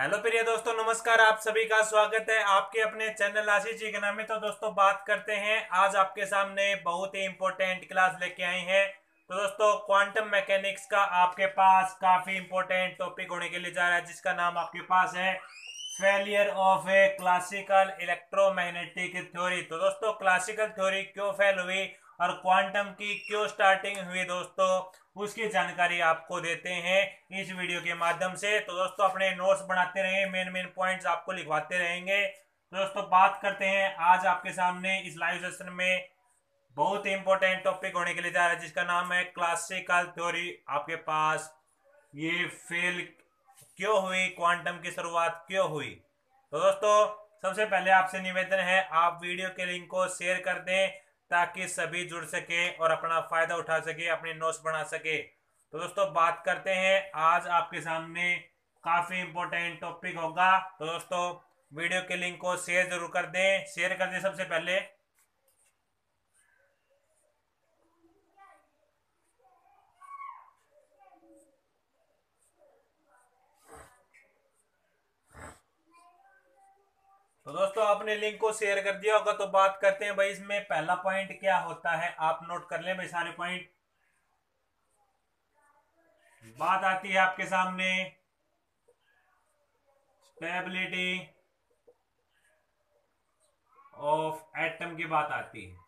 Hello प्रिय दोस्तों, नमस्कार, आप सभी का स्वागत है आपके अपने चैनल के नाम में। तो दोस्तों, बात करते हैं। आज आपके सामने बहुत ही इंपॉर्टेंट क्लास लेके आए हैं। तो दोस्तों क्वांटम मैकेनिक्स का आपके पास काफ़ी इंपॉर्टेंट टॉपिक होने के लिए जा रहा है, जिसका नाम आपके पास है failure of a classical electromagnetic theory तो दोस्तों क्लासिकल थ्योरी क्यों फेल हुई? और क्वांटम की क्यों स्टार्टिंग हुई दोस्तों? उसकी जानकारी आपको देते हैं इस वीडियो के माध्यम से। तो दोस्तों, अपने नोट्स बनाते रहे मेन मेन पॉइंट्स आपको लिखवाते रहेंगे। तो दोस्तों, बात करते हैं आज आपके सामने इस लाइव सेशन में बहुत ही इंपॉर्टेंट टॉपिक होने के लिए जा रहा है, जिसका नाम है क्लासिकल थ्योरी आपके पास ये फेल क्यों हुई? क्वांटम की शुरुआत क्यों हुई? तो दोस्तों, सबसे पहले आपसे निवेदन है, आप वीडियो के लिंक को शेयर कर दें। ताकि सभी जुड़ सके और अपना फ़ायदा उठा सके, अपने नोट्स बना सके। तो दोस्तों, बात करते हैं। आज आपके सामने काफ़ी इंपॉर्टेंट टॉपिक होगा। तो दोस्तों वीडियो के लिंक को शेयर ज़रूर कर दें। शेयर कर दें सबसे पहले। तो दोस्तों, आपने लिंक को शेयर कर दिया होगा तो बात करते हैं भाई इसमें पहला पॉइंट क्या होता है। आप नोट कर लें भाई सारे पॉइंट बात आती है आपके सामने। स्टेबिलिटी ऑफ़ एटम की बात आती है।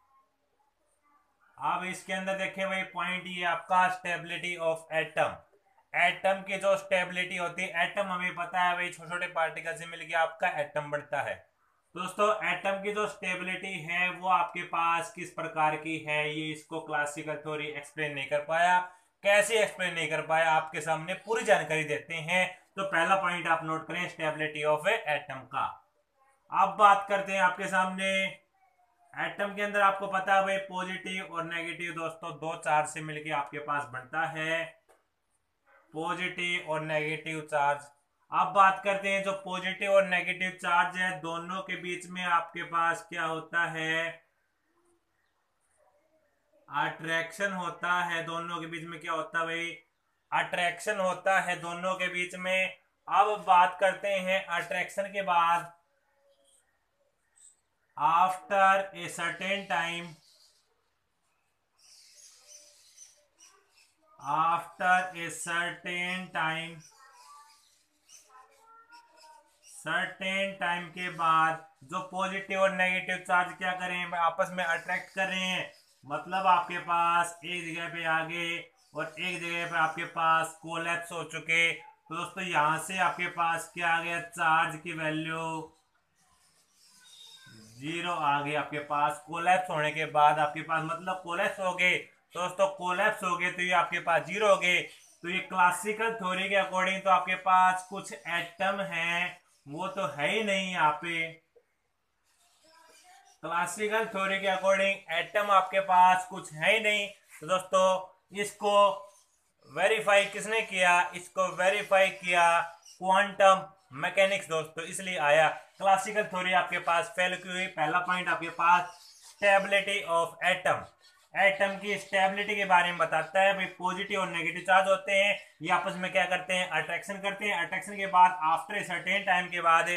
आप इसके अंदर देखें भाई पॉइंट ये आपका स्टेबिलिटी ऑफ़ एटम एटम की जो स्टेबिलिटी होती है एटम हमें पता है भाई छोटे छोटे पार्टिकल से मिलकर आपका एटम बढ़ता है। दोस्तों एटम की जो स्टेबिलिटी है, वो आपके पास किस प्रकार की है, ये इसको क्लासिकल थ्योरी एक्सप्लेन नहीं कर पाया। कैसे एक्सप्लेन नहीं कर पाया, आपके सामने पूरी जानकारी देते हैं। तो पहला पॉइंट आप नोट करें स्टेबिलिटी ऑफ़ एटम का। अब बात करते हैं आपके सामने। एटम के अंदर आपको पता है भाई पॉजिटिव और नेगेटिव दोस्तों, दो चार से मिलके आपके पास बनता है। पॉजिटिव और नेगेटिव चार्ज। अब बात करते हैं जो पॉजिटिव और नेगेटिव चार्ज है, दोनों के बीच में आपके पास क्या होता है? अट्रैक्शन होता है दोनों के बीच में क्या होता है भाई? अट्रैक्शन होता है दोनों के बीच में। अब बात करते हैं अट्रैक्शन के बाद। After a certain time after a certain time certain time के बाद जो पॉजिटिव और नेगेटिव चार्ज क्या करें आपस में अट्रैक्ट कर रहे हैं मतलब आपके पास एक जगह पे आगे और एक जगह पे आपके पास कोलैप्स हो चुके। तो दोस्तों, यहाँ से आपके पास क्या आ गया? चार्ज की वैल्यू ज़ीरो आ गई आपके पास। कोलैप्स होने के बाद आपके पास मतलब कोलैप्स हो गए। दोस्तों कोलैप्स हो गए तो ये आपके पास ज़ीरो हो गए। तो ये क्लासिकल थ्योरी के अकॉर्डिंग तो आपके पास कुछ एटम है, वो तो है ही नहीं यहाँ पे। क्लासिकल थ्योरी के अकॉर्डिंग एटम आपके पास कुछ है ही नहीं। तो दोस्तों, इसको वेरीफाई किसने किया? इसको वेरीफाई किया क्वांटम मैकेनिक्स दोस्तों, इसलिए आया। क्लासिकल थ्योरी आपके पास फेल की हुई, पहला पॉइंट आपके पास स्टेबिलिटी ऑफ़ एटम एटम की स्टेबिलिटी के बारे में बताता है, भाई पॉजिटिव और नेगेटिव चार्ज होते हैं। ये आपस में क्या करते हैं? अट्रैक्शन करते हैं। अट्रैक्शन के बाद आफ्टर सर्टेन टाइम के बाद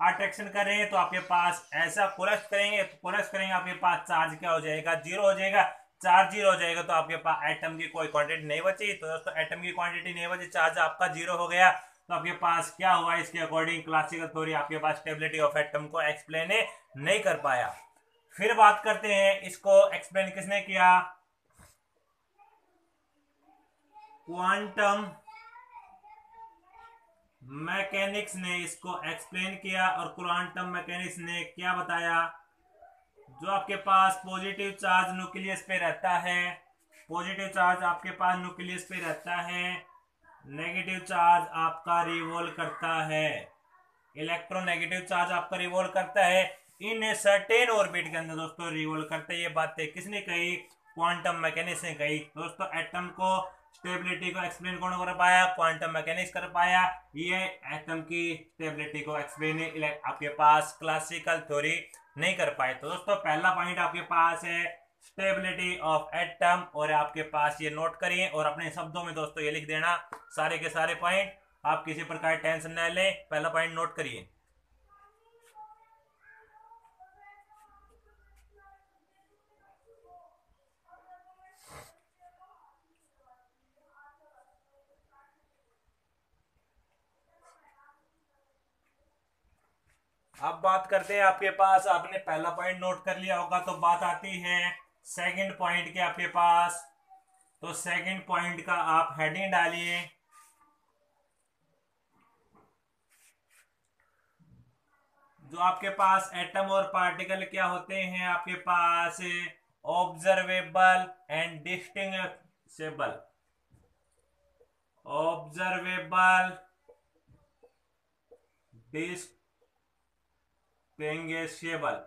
अट्रैक्शन कर रहे हैं तो आपके पास ऐसा कोलेक्ट करेंगे तो कोलेक्ट करेंगे, आपके पास चार्ज क्या हो जाएगा? ज़ीरो हो जाएगा। चार्ज ज़ीरो हो जाएगा तो आपके पास एटम की कोई क्वांटिटी नहीं बची। तो दोस्तों एटम की क्वांटिटी नहीं बची चार्ज आपका ज़ीरो हो गया। तो आपके पास क्या हुआ? इसके अकॉर्डिंग क्लासिकल थ्योरी आपके पास स्टेबिलिटी ऑफ़ एटम को एक्सप्लेन नहीं कर पाया। फिर बात करते हैं इसको एक्सप्लेन किसने किया? क्वांटम मैकेनिक्स ने इसको एक्सप्लेन किया और क्वांटम मैकेनिक्स ने क्या बताया? जो आपके पास पॉजिटिव चार्ज न्यूक्लियस पे रहता है पॉजिटिव चार्ज आपके पास न्यूक्लियस पे रहता है नेगेटिव चार्ज आपका रिवॉल्व करता है। इलेक्ट्रोनेगेटिव चार्ज आपका रिवॉल्व करता है। इन सर्टेन ऑर्बिट के अंदर दोस्तों रिवॉल्व करते ये बातें किसने कही? क्वांटम मैकेनिक्स ने कही। दोस्तों एटम को स्टेबिलिटी को एक्सप्लेन कौन कर पाया? क्वांटम मैकेनिक्स कर पाया। ये एटम की स्टेबिलिटी को एक्सप्लेन आपके पास क्लासिकल थ्योरी नहीं कर पाए। तो दोस्तों, पहला पॉइंट आपके पास है स्टेबिलिटी ऑफ़ एटम और आपके पास ये नोट करिए और अपने शब्दों में दोस्तों ये लिख देना सारे के सारे पॉइंट आप किसी प्रकार टेंशन न लें। पहला पॉइंट नोट करिए। अब बात करते हैं आपके पास। आपने पहला पॉइंट नोट कर लिया होगा तो बात आती है सेकंड पॉइंट के आपके पास। तो सेकंड पॉइंट का आप हेडिंग डालिए। जो आपके पास एटम और पार्टिकल क्या होते हैं? आपके पास observable and distinguishable observable distinguishable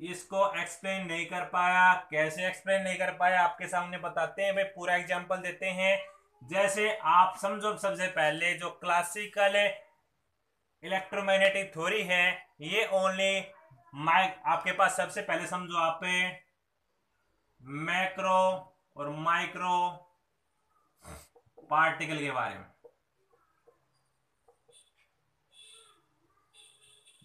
इसको एक्सप्लेन नहीं कर पाया। कैसे एक्सप्लेन नहीं कर पाया, आपके सामने बताते हैं। भाई पूरा एग्जांपल देते हैं। जैसे आप समझो सबसे पहले जो क्लासिकल इलेक्ट्रोमैग्नेटिक थ्योरी है, ये ओनली माइक आपके पास सबसे पहले समझो आप मैक्रो और माइक्रो पार्टिकल के बारे में।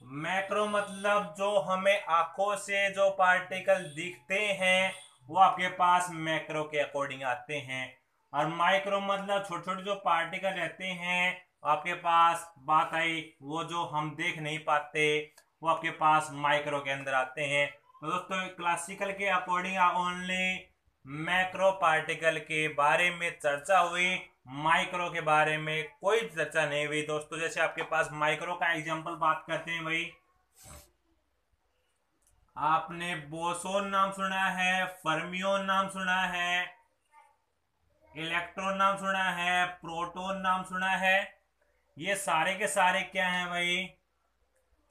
मैक्रो मतलब जो हमें आँखों से जो पार्टिकल दिखते हैं, वो आपके पास मैक्रो के अकॉर्डिंग आते हैं। और माइक्रो मतलब छोटे छोटे जो पार्टिकल रहते हैं, आपके पास बात आई वो जो हम देख नहीं पाते, वो आपके पास माइक्रो के अंदर आते हैं। तो दोस्तों क्लासिकल के अकॉर्डिंग ओनली मैक्रो पार्टिकल के बारे में चर्चा हुई। माइक्रो के बारे में कोई चर्चा नहीं हुई दोस्तों, जैसे आपके पास माइक्रो का एग्जांपल बात करते हैं भाई। आपने बोसोन नाम सुना है, फर्मियोन नाम सुना है, इलेक्ट्रॉन नाम सुना है, प्रोटोन नाम सुना है। ये सारे के सारे क्या हैं भाई?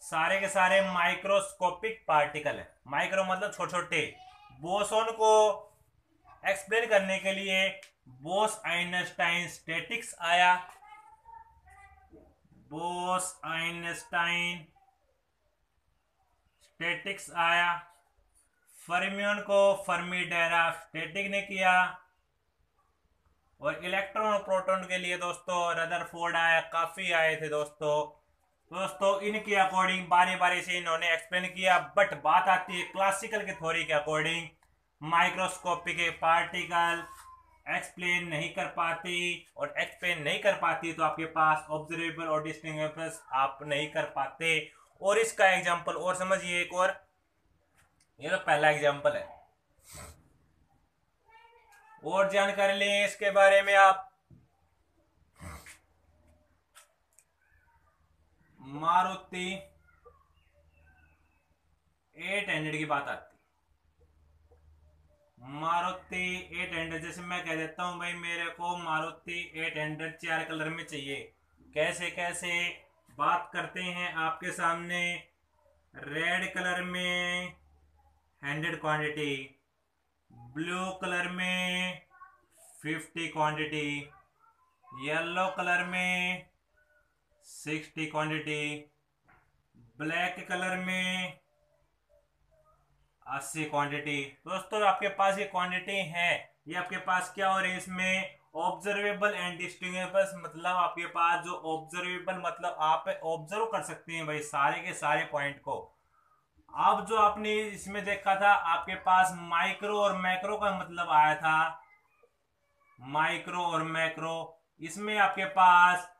सारे के सारे माइक्रोस्कोपिक पार्टिकल है। माइक्रो मतलब छोटे छोटे बोसोन को एक्सप्लेन करने के लिए बोस आइनस्टाइन स्टेटिक्स आया। बोस आइनस्टाइन स्टेटिक्स आया। फर्मियन को फर्मी डेरा स्टेटिक ने किया। और इलेक्ट्रॉन और प्रोटॉन के लिए दोस्तों रदरफोर्ड आया, काफ़ी आए थे दोस्तों। दोस्तों इनके अकॉर्डिंग बारी बारी से इन्होंने एक्सप्लेन किया, बट बात आती है क्लासिकल के थ्योरी के अकॉर्डिंग। माइक्रोस्कोपिक पार्टिकल एक्सप्लेन नहीं कर पाती और एक्सप्लेन नहीं कर पाती तो आपके पास ऑब्जर्वेबल और डिस्टिंग आप नहीं कर पाते। और इसका एग्ज़ाम्पल और समझिए एक और। ये तो पहला एग्ज़ाम्पल है। और जानकारी लें इसके बारे में आप। मारुति एट हंड्रेड की बात आती मारुति एट हंड्रेड, जैसे मैं कह देता हूँ भाई, मेरे को मारुति एट हंड्रेड चार कलर में चाहिए। कैसे कैसे? बात करते हैं आपके सामने। रेड कलर में हंड्रेड क्वांटिटी, ब्लू कलर में फिफ्टी क्वांटिटी, येलो कलर में सिक्सटी क्वांटिटी, ब्लैक कलर में अस्सी क्वांटिटी दोस्तों, आपके पास ये क्वांटिटी है। ये आपके पास क्या हो रही है इसमें? ऑब्जर्वेबल एंड डिस्टिंगेबल मतलब आपके पास जो ऑब्जर्वेबल मतलब आप ऑब्ज़र्व कर सकते हैं भाई सारे के सारे पॉइंट को। अब जो आपने इसमें देखा था, आपके पास माइक्रो और मैक्रो का मतलब आया था। माइक्रो और मैक्रो इसमें आपके पास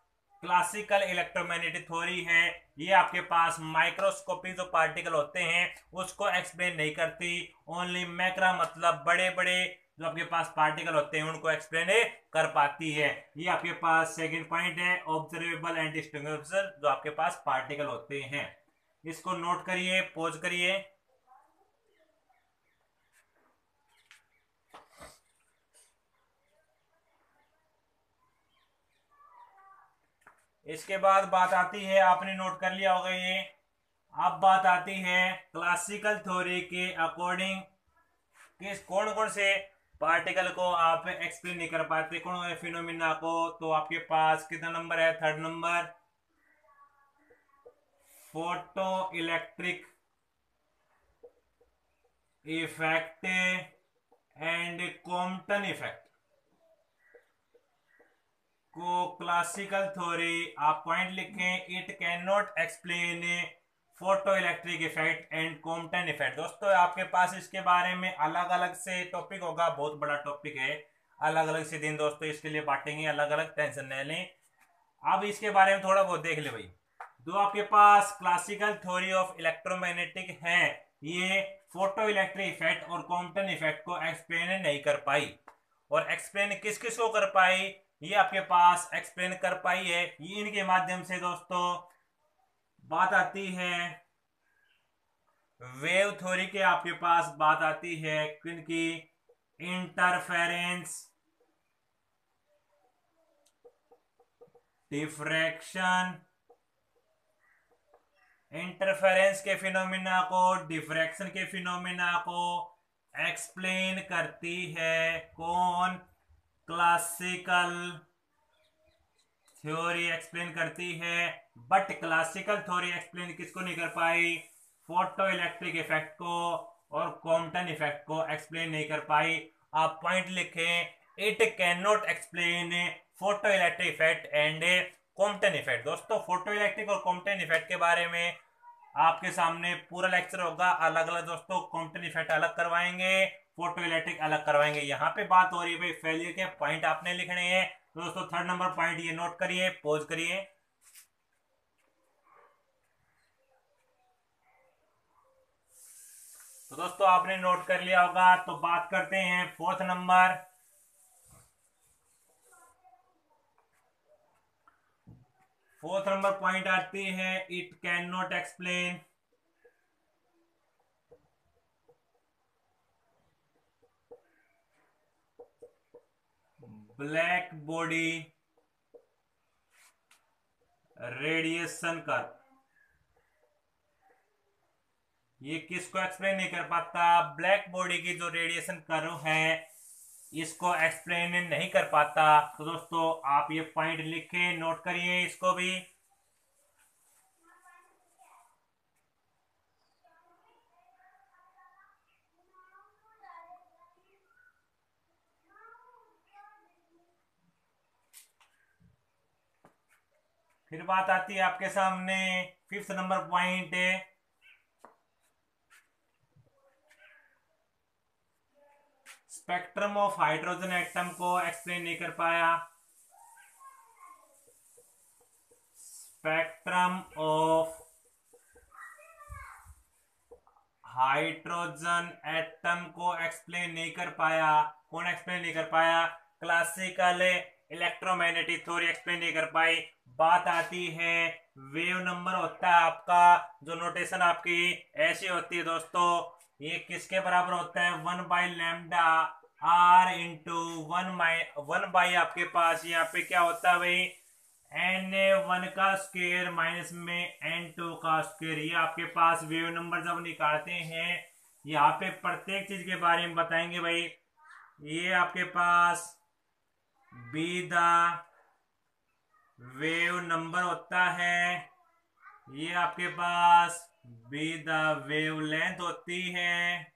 क्लासिकल इलेक्ट्रोमैग्नेटिक थ्योरी है। ये आपके पास माइक्रोस्कोपी जो पार्टिकल होते हैं, उसको एक्सप्लेन नहीं करती। ओनली मैक्रा मतलब बड़े बड़े जो आपके पास पार्टिकल होते हैं, उनको एक्सप्लेन कर पाती है। ये आपके पास सेकंड पॉइंट है ऑब्जर्वेबल एंड डिस्टिंग्विशेबल जो आपके पास पार्टिकल होते हैं। इसको नोट करिए पोज करिए। इसके बाद बात आती है, आपने नोट कर लिया होगा ये। अब बात आती है क्लासिकल थ्योरी के अकॉर्डिंग किस कौन कौन से पार्टिकल को आप एक्सप्लेन नहीं कर पाते कौन फिनोमिना को। तो आपके पास कितना नंबर है? Third number photo electric effect and Compton effect को क्लासिकल थ्योरी आप पॉइंट लिखें it can not explain photo electric effect and Compton effect दोस्तों, आपके पास इसके बारे में अलग अलग से टॉपिक होगा, बहुत बड़ा टॉपिक है। अलग अलग से दिन दोस्तों, इसके लिए बांटेंगे अलग अलग टेंशन ले। लें अब इसके बारे में थोड़ा बहुत देख ले भाई। जो आपके पास क्लासिकल थ्योरी ऑफ़ इलेक्ट्रोमैग्नेटिक है, ये फ़ोटो इलेक्ट्रिक इफ़ेक्ट और कॉम्पटन इफ़ेक्ट को एक्सप्लेन नहीं कर पाई। और एक्सप्लेन किस किस को कर पाई? ये आपके पास एक्सप्लेन कर पाई है। ये इनके माध्यम से दोस्तों, बात आती है। वेव थ्योरी के आपके पास बात आती है क्योंकि इंटरफेरेंस डिफ्रैक्शन इंटरफेरेंस के फिनोमिना को डिफ्रैक्शन के फिनोमिना को एक्सप्लेन करती है कौन? क्लासिकल थ्योरी एक्सप्लेन करती है बट क्लासिकल थ्योरी एक्सप्लेन किसको नहीं कर पाई? फ़ोटो इलेक्ट्रिक इफ़ेक्ट को और कॉम्पटन इफ़ेक्ट को एक्सप्लेन नहीं कर पाई। आप पॉइंट लिखें it can not explain photo electric effect and Compton effect दोस्तों फ़ोटो इलेक्ट्रिक और कॉम्पटन इफ़ेक्ट के बारे में आपके सामने पूरा लेक्चर होगा। अलग अलग दोस्तों कॉम्पटन इफ़ेक्ट अलग करवाएँगे। फ़ोटो इलेक्ट्रिक अलग करवाएँगे। यहाँ पे बात हो रही है भाई फेलियर के पॉइंट आपने लिखने हैं। तो दोस्तों थर्ड नंबर पॉइंट ये नोट करिए पोज करिए। तो दोस्तों, आपने नोट कर लिया होगा तो बात करते हैं fourth number fourth number point आती है it can not explain black body radiation कर। ये किसको एक्सप्लेन नहीं कर पाता? ब्लैक बॉडी की जो रेडिएशन कर्व है, इसको एक्सप्लेन नहीं कर पाता। तो दोस्तों, आप ये पॉइंट लिखे नोट करिए इसको भी। फिर बात आती है आपके सामने। Fifth number point. Spectrum of hydrogen atom को एक्सप्लेन नहीं कर पाया। स्पेक्ट्रम ऑफ़ हाइड्रोजन एटम को एक्सप्लेन नहीं कर पाया। कौन एक्सप्लेन नहीं कर पाया? क्लासिकल इलेक्ट्रोमैग्नेटिक थ्योरी एक्सप्लेन नहीं कर पाई। बात आती है वेव नंबर होता है आपका, जो नोटेशन आपकी ऐसी होती है दोस्तों, ये किसके बराबर होता है? One by lambda R into one by one by आपके पास, यहाँ पे क्या होता है भाई? एन ए वन का स्क्वेयर माइनस में एन टू का स्क्वेयर, ये आपके पास वेव नंबर जब निकालते हैं, यहाँ पे प्रत्येक चीज़ के बारे में बताएँगे भाई। ये आपके पास बी द वेव नंबर होता है। ये आपके पास बी द वेव लेंथ होती है।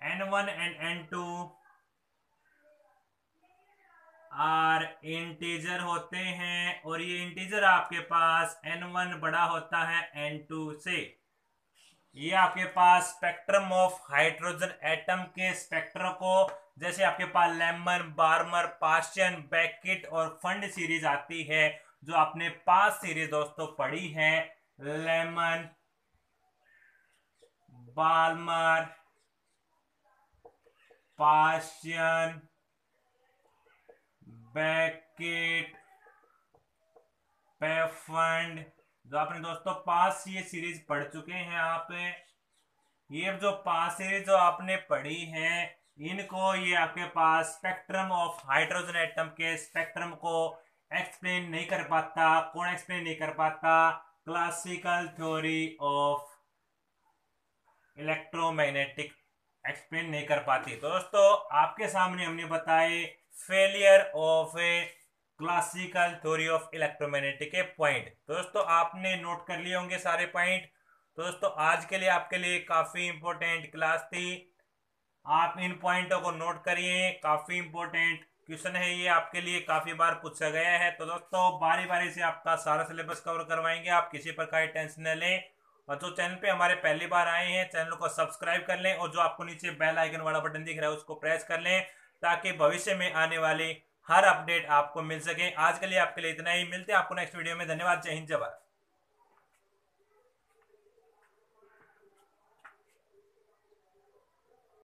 N one and n two are integers होते हैं और ये इंटीजर आपके पास एन वन बड़ा होता है एन टू से। ये आपके पास स्पेक्ट्रम ऑफ़ हाइड्रोजन एटम के स्पेक्ट्रम को जैसे आपके पास लेमन बार्मर पास्टियन बैकिट और फंड सीरीज़ आती है, जो आपने पाँच सीरीज़ दोस्तों पढ़ी है। लेमन बार्मर पास्टियन बैकिट पेफंड जो आपने दोस्तों पाँच ये सीरीज़ पढ़ चुके हैं आप। ये जो पाँच सीरीज़ जो आपने पढ़ी है इनको ये आपके पास स्पेक्ट्रम ऑफ़ हाइड्रोजन एटम के स्पेक्ट्रम को एक्सप्लेन नहीं कर पाता, कौन एक्सप्लेन नहीं कर पाता? Classical theory of electromagnetic explain नहीं कर पाती। तो दोस्तों, आपके सामने हमने बताए failure of a classical theory of electromagnetic के पॉइंट दोस्तों, आपने नोट कर लिए होंगे सारे पॉइंट तो दोस्तों, आज के लिए आपके लिए काफ़ी इंपॉर्टेंट क्लास थी। आप इन पॉइंटों को नोट करिए, काफ़ी इंपॉर्टेंट क्वेश्चन है ये आपके लिए, काफ़ी बार पूछा गया है। तो दोस्तों बारी बारी से आपका सारा सिलेबस कवर करवाएँगे, आप किसी प्रकार की टेंशन न लें। और जो चैनल पे हमारे पहली बार आए हैं चैनल को सब्सक्राइब कर लें और जो आपको नीचे बेल आइकन वाला बटन दिख रहा है, उसको प्रेस कर लें, ताकि भविष्य में आने वाली हर अपडेट आपको मिल सके। आज के लिए आपके लिए इतना ही। मिलते हैं आपको नेक्स्ट वीडियो में। धन्यवाद। जय हिंद, जय भारत।